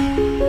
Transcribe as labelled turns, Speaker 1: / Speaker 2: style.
Speaker 1: Bye.